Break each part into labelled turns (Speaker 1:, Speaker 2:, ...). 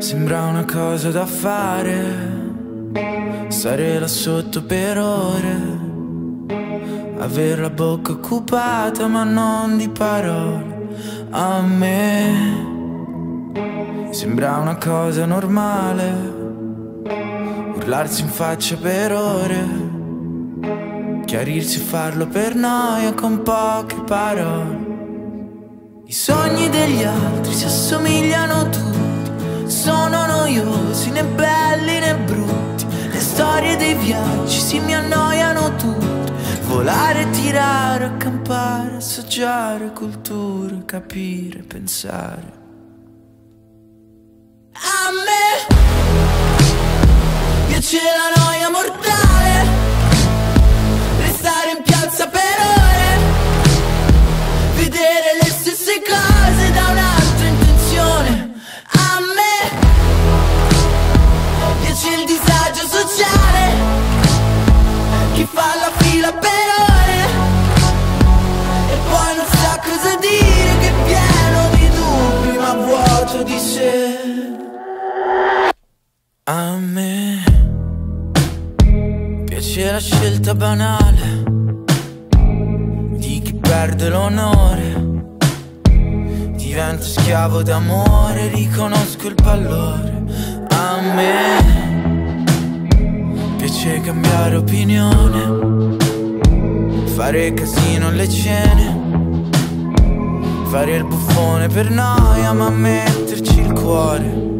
Speaker 1: Sembra una cosa da fare. Stare là sotto per ore. Avere la bocca occupata ma non di parole. A me Sembra una cosa normale. Urlarsi in faccia per ore. Chiarirsi e farlo per noia con poche parole. I sogni degli altri si assomigliano tutti noiosi né belli né brutti. Le storie dei viaggi si mi annoiano tutti. Volare, tirare, accampare, assaggiare cultura, capire, pensare piace la scelta banale di chi perde l'onore. Divento schiavo d'amore, riconosco il pallore. A me piace cambiare opinione, fare casino alle cene, fare il buffone per noia, ma metterci il cuore.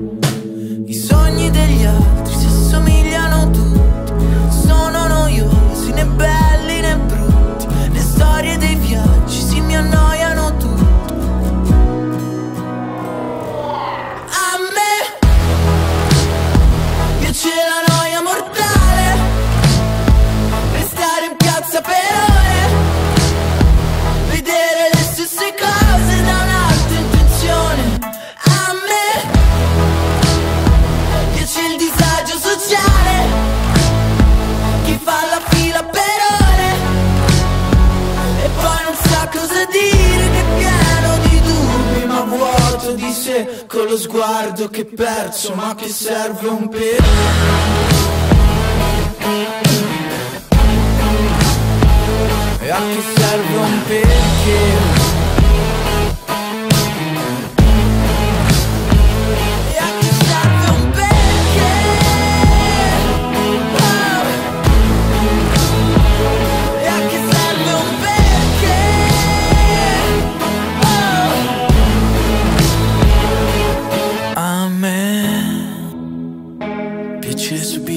Speaker 1: Vuoto di sé Con lo sguardo che perso ma che serve un pelo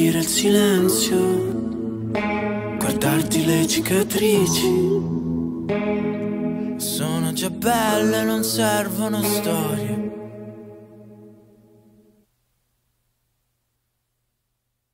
Speaker 1: subire il silenzio Guardarti le cicatrici. Sono già belle, non servono storie